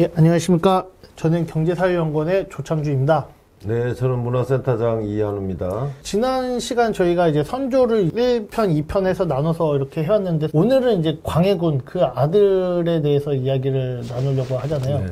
예, 안녕하십니까. 저는 경제사회연구원의 조창주입니다. 네, 저는 문화센터장 이한우입니다. 지난 시간 저희가 이제 선조를 1편, 2편에서 나눠서 이렇게 해왔는데 오늘은 이제 광해군 그 아들에 대해서 이야기를 나누려고 하잖아요. 네.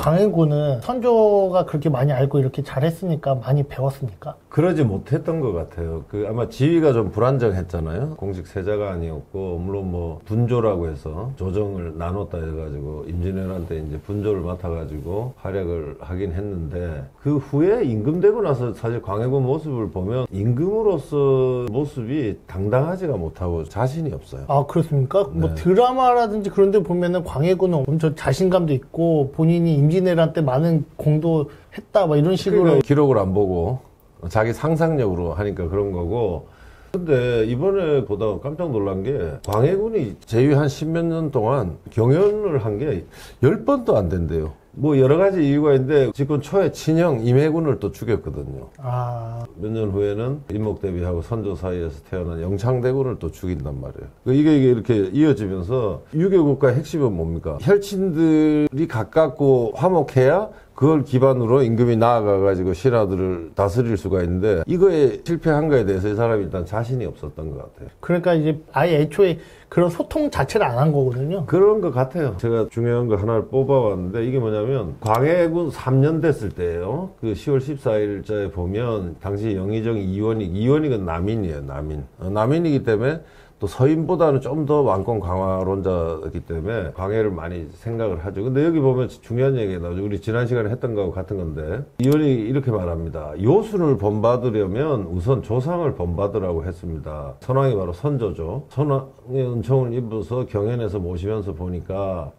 광해군은 선조가 그렇게 많이 알고 이렇게 잘했으니까 많이 배웠습니까? 그러지 못했던 것 같아요. 그 아마 지위가 좀 불안정했잖아요. 공식 세자가 아니었고 물론 뭐 분조라고 해서 조정을 나눴다 해가지고 임진왜란 때 이제 분조를 맡아가지고 활약을 하긴 했는데 그 후에 임금되고 나서 사실 광해군 모습을 보면 임금으로서 모습이 당당하지가 못하고 자신이 없어요. 아, 그렇습니까? 뭐 네. 드라마라든지 그런 데 보면은 광해군은 엄청 자신감도 있고 본인이 임진왜란 때 많은 공도 했다, 뭐 이런 식으로. 그러니까 기록을 안 보고 자기 상상력으로 하니까 그런 거고. 근데 이번에 보다 깜짝 놀란 게 광해군이 제위 한 십몇 년 동안 경연을 한 게 열 번도 안 된대요. 뭐 여러 가지 이유가 있는데 집권 초에 친형 임해군을 또 죽였거든요. 아, 몇 년 후에는 임목대비하고 선조 사이에서 태어난 영창대군을 또 죽인단 말이에요. 그 이게, 이게 이렇게 이어지면서 유교 국가의 핵심은 뭡니까? 혈친들이 가깝고 화목해야 그걸 기반으로 임금이 나아가가지고 신하들을 다스릴 수가 있는데 이거에 실패한 거에 대해서 이 사람이 일단 자신이 없었던 것 같아요. 그러니까 이제 아예 애초에 그런 소통 자체를 안 한 거거든요. 그런 것 같아요. 제가 중요한 거 하나를 뽑아왔는데 이게 뭐냐면 광해군 3년 됐을 때예요. 그 10월 14일자에 보면 당시 영의정 이원익, 이원익은 남인이에요. 남인. 어, 남인이기 때문에 또 서인보다는 좀 더 왕권 강화론자이기 때문에 광해를 많이 생각을 하죠. 근데 여기 보면 중요한 얘기가 나오죠. 우리 지난 시간에 했던 거하고 같은 건데 이원익이 이렇게 말합니다. 요순을 본받으려면 우선 조상을 본받으라고 했습니다. 선왕이 바로 선조죠. 선왕의 은총을 입어서 경연에서 모시면서 보니까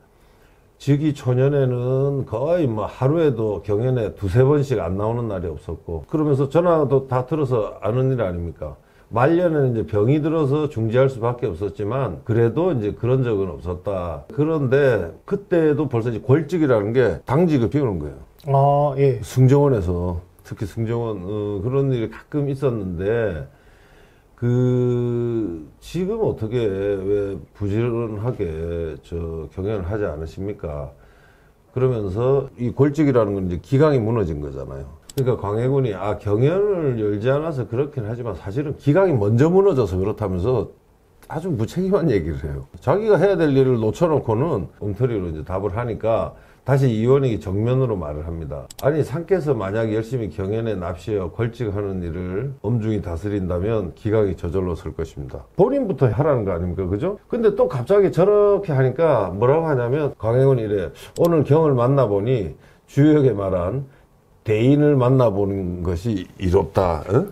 즉위 초년에는 거의 뭐 하루에도 경연에 두세 번씩 안 나오는 날이 없었고 그러면서 전화도 다 들어서 아는 일 아닙니까? 말년에는 이제 병이 들어서 중지할 수밖에 없었지만 그래도 이제 그런 적은 없었다. 그런데 그때도 벌써 이제 골직이라는 게 당직을 비우는 거예요. 아, 예. 승정원에서 특히 승정원 어, 그런 일이 가끔 있었는데 그 지금 어떻게 왜 부지런하게 저 경연을 하지 않으십니까? 그러면서 이 골직이라는 건 이제 기강이 무너진 거잖아요. 그러니까 광해군이 아 경연을 열지 않아서 그렇긴 하지만 사실은 기강이 먼저 무너져서 그렇다면서 아주 무책임한 얘기를 해요. 자기가 해야 될 일을 놓쳐놓고는 엉터리로 이제 답을 하니까 다시 이원익이 정면으로 말을 합니다. 아니 상께서 만약 열심히 경연에 납시어 걸직하는 일을 엄중히 다스린다면 기강이 저절로 설 것입니다. 본인부터 하라는 거 아닙니까, 그죠? 근데 또 갑자기 저렇게 하니까 뭐라고 하냐면 광해군이 이래 오늘 경을 만나보니 주역에 말한 대인을 만나보는 것이 이롭다. 어?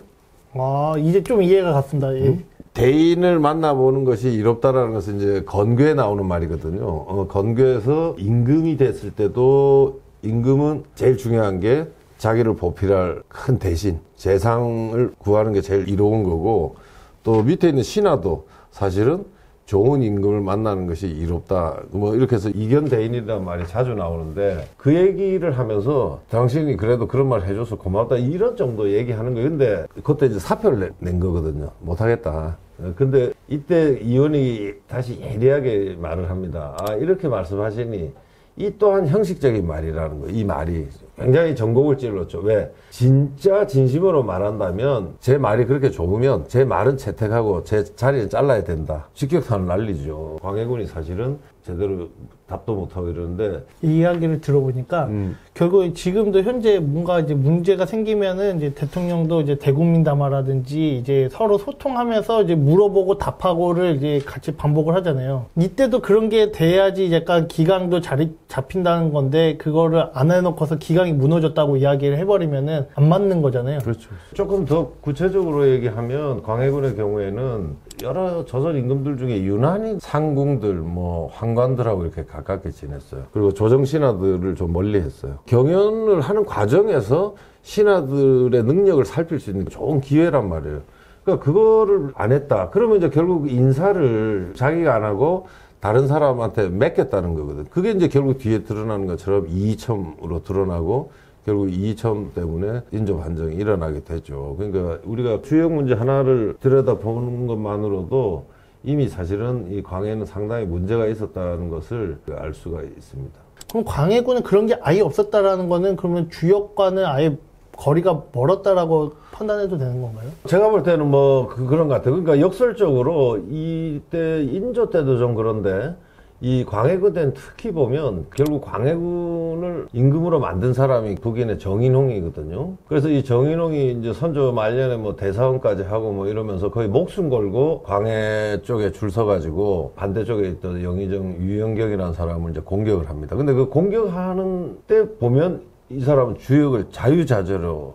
아, 이제 좀 이해가 갔습니다. 예. 대인을 만나보는 것이 이롭다라는 것은 이제 건교에 나오는 말이거든요. 어, 건교에서 임금이 됐을 때도 임금은 제일 중요한 게 자기를 보필할 큰 대신, 재상을 구하는 게 제일 이로운 거고 또 밑에 있는 신하도 사실은 좋은 임금을 만나는 것이 이롭다. 뭐 이렇게 해서 이견 대인이라는 말이 자주 나오는데 그 얘기를 하면서 당신이 그래도 그런 말 해줘서 고맙다. 이런 정도 얘기하는 거예요. 근데 그때 이제 사표를 내- 낸 거거든요. 못하겠다. 어, 근데 이때 이원이 다시 예리하게 말을 합니다. 아, 이렇게 말씀하시니 이 또한 형식적인 말이라는 거예요. 이 말이 굉장히 전곡을 찔렀죠. 왜? 진짜 진심으로 말한다면 제 말이 그렇게 좋으면 제 말은 채택하고 제 자리는 잘라야 된다. 직격탄을 날리죠. 광해군이 사실은 제대로 답도 못하고 이러는데 이 이야기를 들어보니까 음. 결국 지금도 현재 뭔가 이제 문제가 생기면은 이제 대통령도 이제 대국민 담화라든지 이제 서로 소통하면서 이제 물어보고 답하고를 이제 같이 반복을 하잖아요. 이때도 그런 게 돼야지 약간 기강도 자리 잡힌다는 건데 그거를 안 해놓고서 기강이 무너졌다고 이야기를 해버리면은 안 맞는 거잖아요. 그렇죠. 조금 더 구체적으로 얘기하면 광해군의 경우에는 여러 조선 임금들 중에 유난히 상궁들, 뭐 황관들하고 이렇게 가 깝게 지냈어요. 그리고 조정 신하들을 좀 멀리 했어요. 경연을 하는 과정에서 신하들의 능력을 살필 수 있는 좋은 기회란 말이에요. 그러니까 그거를 안 했다. 그러면 이제 결국 인사를 자기가 안 하고 다른 사람한테 맡겼다는 거거든. 그게 이제 결국 뒤에 드러나는 것처럼 이의첨으로 드러나고 결국 이의첨 때문에 인접 한정이 일어나게 되죠. 그러니까 우리가 주역 문제 하나를 들여다보는 것만으로도 이미 사실은 이 광해는 상당히 문제가 있었다는 것을 알 수가 있습니다. 그럼 광해군은 그런 게 아예 없었다라는 거는 그러면 주역과는 아예 거리가 멀었다라고 판단해도 되는 건가요? 제가 볼 때는 뭐 그- 그런 것 같아요. 그러니까 역설적으로 이때 인조 때도 좀 그런데 이 광해군 때는 특히 보면 결국 광해군을 임금으로 만든 사람이 북인의 정인홍이거든요. 그래서 이 정인홍이 이제 선조 말년에 뭐 대사원까지 하고 뭐 이러면서 거의 목숨 걸고 광해 쪽에 줄 서가지고 반대쪽에 있던 영의정 유영경이라는 사람을 이제 공격을 합니다. 근데 그 공격하는 때 보면 이 사람은 주역을 자유자재로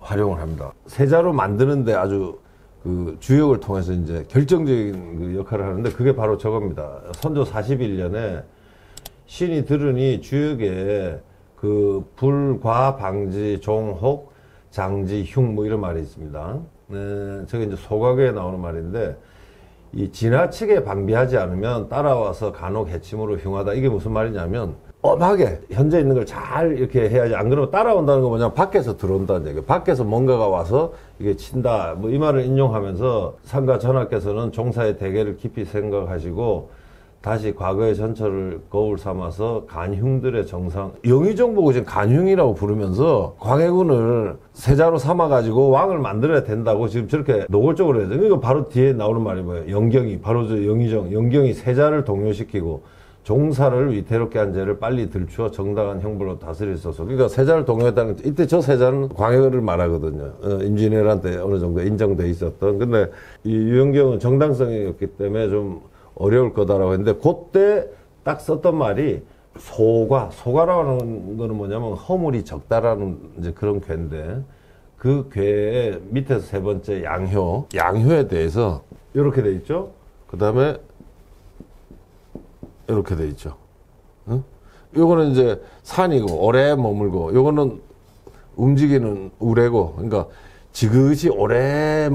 활용을 합니다. 세자로 만드는데 아주 그 주역을 통해서 이제 결정적인 그 역할을 하는데 그게 바로 저겁니다. 선조 41년에 신이 들으니 주역에 그 불과 방지 종혹 장지 흉뭐 이런 말이 있습니다. 네, 저게 이제 소각에 나오는 말인데 이 지나치게 방비하지 않으면 따라와서 간혹 해침으로 흉하다. 이게 무슨 말이냐면 엄하게 현재 있는 걸 잘 이렇게 해야지 안 그러면 따라온다는 건 뭐냐면 밖에서 들어온다는 얘기예요. 밖에서 뭔가가 와서 이게 친다. 뭐 이 말을 인용하면서 상가 전하께서는 종사의 대계를 깊이 생각하시고 다시 과거의 전철을 거울 삼아서 간흉들의 정상 영의정 보고 지금 간흉이라고 부르면서 광해군을 세자로 삼아가지고 왕을 만들어야 된다고 지금 저렇게 노골적으로 돼. 이거 바로 뒤에 나오는 말이 뭐예요? 영경이 바로 저 영의정 영경이 세자를 동요시키고 종사를 위태롭게 한 죄를 빨리 들추어 정당한 형벌로 없어. 그러니까 세자를 동요했다는 건 이때 저 세자는 광해군을 말하거든요. 어, 임진왜란때 어느 정도 인정돼 있었던. 근데 이 유영경은 정당성이 없기 때문에 좀 어려울 거다라고 했는데 그때 딱 썼던 말이 소가 소가라는 거는 뭐냐면 허물이 적다라는 이제 그런 괴인데 그 괴의 밑에서 세 번째 양효 양효에 대해서 이렇게 돼 있죠. 그 다음에 이렇게 돼 있죠. 응? 요거는 이제 산이고 오래 머물고 요거는 움직이는 우레고 그러니까 지그시 오래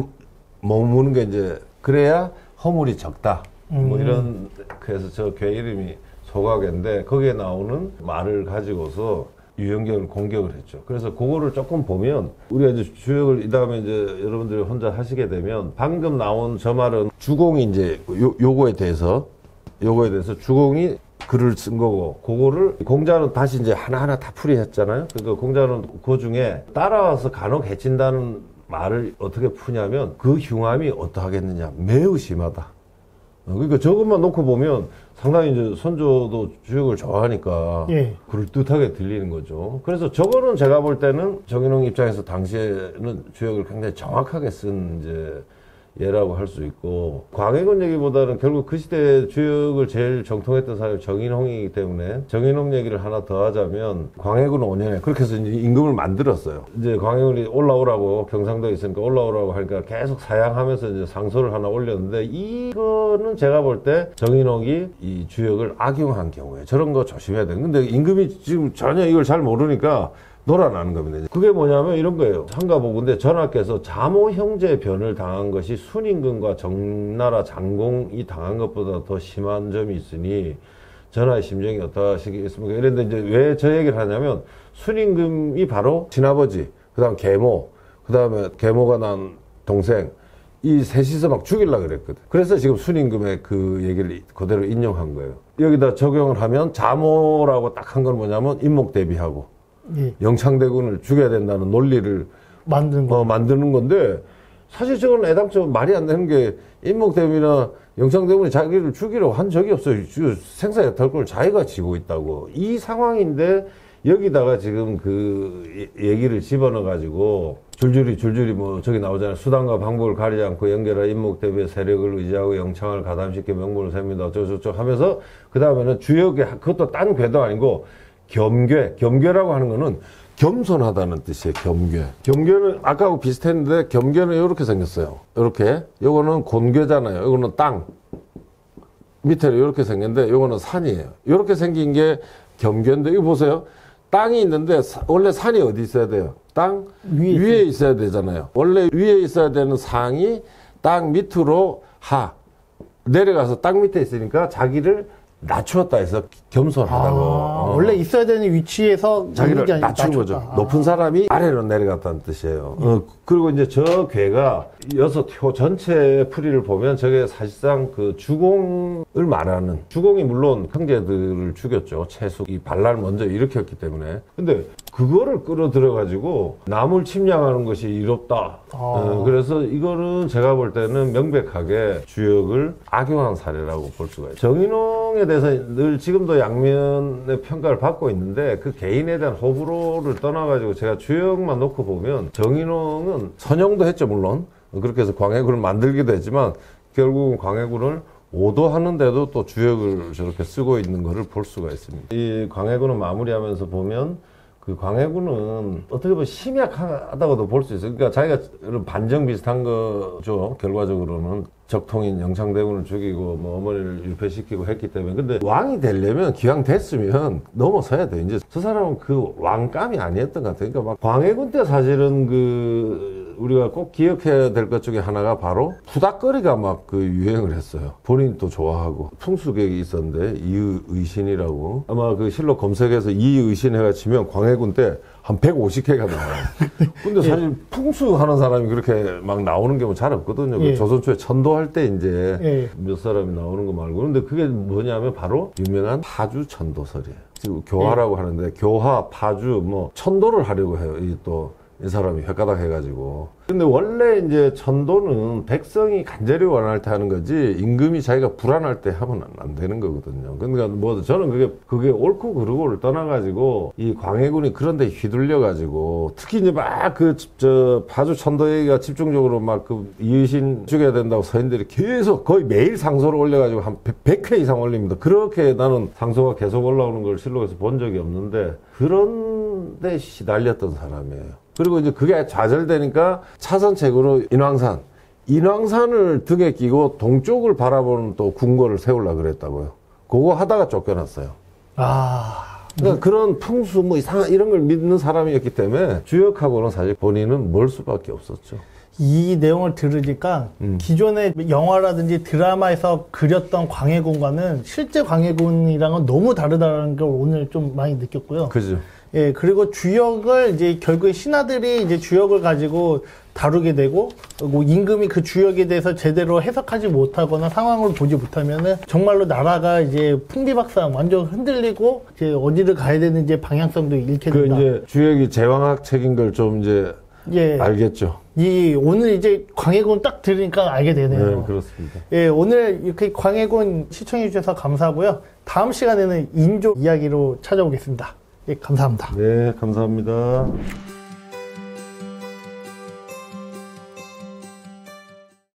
머무는 게 이제 그래야 허물이 적다. 뭐 음. 이런 그래서 저괴 이름이 소각인데 거기에 나오는 말을 가지고서 유영경을 공격을 했죠. 그래서 그거를 조금 보면 우리가 이제 주역을 이 다음에 이제 여러분들이 혼자 하시게 되면 방금 나온 저 말은 주공이 이제 요, 요거에 대해서 요거에 대해서 주공이 글을 쓴 거고 그거를 공자는 다시 이제 하나하나 다 풀이했잖아요. 그러니까 공자는 그 중에 따라와서 간혹 해친다는 말을 어떻게 푸냐면 그 흉함이 어떠하겠느냐 매우 심하다. 어, 그러니까 저것만 놓고 보면 상당히 이제 선조도 주역을 좋아하니까 예. 그럴듯하게 들리는 거죠. 그래서 저거는 제가 볼 때는 정인홍 입장에서 당시에는 주역을 굉장히 정확하게 쓴 이제 예라고 할 수 있고 광해군 얘기보다는 결국 그 시대 주역을 제일 정통했던 사람이 정인홍이기 때문에 정인홍 얘기를 하나 더 하자면 광해군 5년에 그렇게 해서 임금을 만들었어요. 이제 광해군이 올라오라고 경상도에 있으니까 올라오라고 하니까 계속 사양하면서 이제 상소를 하나 올렸는데 이거는 제가 볼 때 정인홍이 이 주역을 악용한 경우에 저런 거 조심해야 돼. 근데 임금이 지금 전혀 이걸 잘 모르니까 놀아나는 겁니다. 그게 뭐냐면 이런 거예요. 한가보군데 전하께서 자모 형제 변을 당한 것이 순임금과 정나라 장공이 당한 것보다 더 심한 점이 있으니 전하의 심정이 어떠하시겠습니까? 이랬는데 이제 왜 저 얘기를 하냐면 순임금이 바로 친아버지, 그 다음 계모, 그 다음에 계모가 난 동생, 이 셋이서 막 죽이려고 그랬거든. 그래서 지금 순임금의 그 얘기를 그대로 인용한 거예요. 여기다 적용을 하면 자모라고 딱 한 건 뭐냐면 인목 대비하고 예. 영창대군을 죽여야 된다는 논리를 거. 어, 만드는 건데 사실 저건 애당초 말이 안 되는 게 인목대비나 영창대군이 자기를 죽이려고 한 적이 없어요. 주- 생사의 덜권을 자기가 지고 있다고. 이 상황인데 여기다가 지금 그 예- 얘기를 집어넣어 가지고 줄줄이 줄줄이 뭐 저기 나오잖아요. 수단과 방법을 가리지 않고 연결한 인목 대비의 세력을 의지하고 영창을 가담시켜 명분을 셉니다. 어쩌고저쩌고 하면서 그 다음에는 주역에 그것도 딴 궤도 아니고 겸괴. 겸괴라고 하는 거는 겸손하다는 뜻이에요. 겸괴. 겸괴는 아까하고 비슷했는데 겸괴는 이렇게 생겼어요. 이렇게. 요거는 곤괴잖아요. 요거는 땅. 밑에는 이렇게 생겼는데 요거는 산이에요. 이렇게 생긴 게 겸괴인데 이거 보세요. 땅이 있는데 사- 원래 산이 어디 있어야 돼요? 땅 위에 위에 있어야 되잖아요. 원래 위에 있어야 되는 상이 땅 밑으로 하 내려가서 땅 밑에 있으니까 자기를 낮추었다 해서 겸손하다고. 아, 어. 원래 있어야 되는 위치에서 자기를 낮춘 거죠. 아. 높은 사람이 아래로 내려갔다는 뜻이에요. 어, 그리고 이제 저 괴가 여섯 효 전체 풀이를 보면 저게 사실상 그 주공을 말하는 주공이 물론 형제들을 죽였죠. 채숙 이 반란을 먼저 일으켰기 때문에. 근데 그거를 끌어들여 가지고 남을 침략하는 것이 이롭다. 어, 그래서 이거는 제가 볼 때는 명백하게 주역을 악용한 사례라고 볼 수가 있어요. 정인 홍에 대해서 늘 지금도 양면의 평가를 받고 있는데 그 개인에 대한 호불호를 떠나가지고 제가 주역만 놓고 보면 정인홍은 선영도 했죠 물론 그렇게 해서 광해군을 만들기도 했지만 결국은 광해군을 오도하는데도 또 주역을 저렇게 쓰고 있는 것을 볼 수가 있습니다. 이 광해군을 마무리하면서 보면 그 광해군은 어떻게 보면 심약하다고도 볼 수 있어요. 그러니까 자기가 반정 비슷한 거죠. 결과적으로는 적통인 영창대군을 죽이고 뭐 어머니를 유폐시키고 했기 때문에. 근데 왕이 되려면 기왕 됐으면 넘어서야 돼. 이제 저 사람은 그 왕감이 아니었던 것 같아요. 그러니까 막 광해군 때 사실은 그 우리가 꼭 기억해야 될 것 중에 하나가 바로 푸닥거리가 막 그 유행을 했어요. 본인도 좋아하고 풍수객이 있었는데 이의신이라고 아마 그 실록 검색해서 이의신 해가 치면 광해군 때 한 150회가 나와요. 근데 사실 풍수하는 사람이 그렇게 막 나오는 경우 잘 없거든요. 그 예. 조선 초에 천도할 때 이제 예. 몇 사람이 나오는 거 말고. 근데 그게 뭐냐면 바로 유명한 파주 천도설이에요. 지금 교화라고 하는데 교화, 파주, 뭐 천도를 하려고 해요. 이또 이 사람이 혓가닥 해가지고. 근데 원래 이제 천도는 백성이 간절히 원할 때 하는 거지 임금이 자기가 불안할 때 하면 안- 안 되는 거거든요. 그러니까 뭐 저는 그게 그게 옳고 그르고를 떠나가지고 이 광해군이 그런데 휘둘려가지고 특히 이제 막 그 저 파주 천도 얘기가 집중적으로 막 그 이의신 죽여야 된다고 서인들이 계속 거의 매일 상소를 올려가지고 한 100회 이상 올립니다. 그렇게 나는 상소가 계속 올라오는 걸 실록에서 본 적이 없는데 그런데 시달렸던 사람이에요. 그리고 이제 그게 좌절되니까 차선책으로 인왕산. 인왕산을 등에 끼고 동쪽을 바라보는 또 궁궐을 세우려고 그랬다고요. 그거 하다가 쫓겨났어요. 아, 그러니까 그런 풍수 뭐 이상한 이런 걸 믿는 사람이었기 때문에 주역하고는 사실 본인은 멀 수밖에 없었죠. 이 내용을 들으니까 음. 기존의 영화라든지 드라마에서 그렸던 광해군과는 실제 광해군이랑은 너무 다르다는 걸 오늘 좀 많이 느꼈고요. 그죠. 예, 그리고 주역을 이제 결국에 신하들이 이제 주역을 가지고 다루게 되고, 그리고 임금이 그 주역에 대해서 제대로 해석하지 못하거나 상황을 보지 못하면은 정말로 나라가 이제 풍비박산 완전 흔들리고 이제 어디를 가야 되는지 방향성도 잃게 그 된다. 이제 주역이 제왕학 책인 걸 좀 이제 예, 알겠죠. 이 오늘 이제 광해군 딱 들으니까 알게 되네요. 네, 그렇습니다. 예, 오늘 이렇게 광해군 시청해 주셔서 감사하고요. 다음 시간에는 인조 이야기로 찾아오겠습니다. 예, 감사합니다. 네, 감사합니다.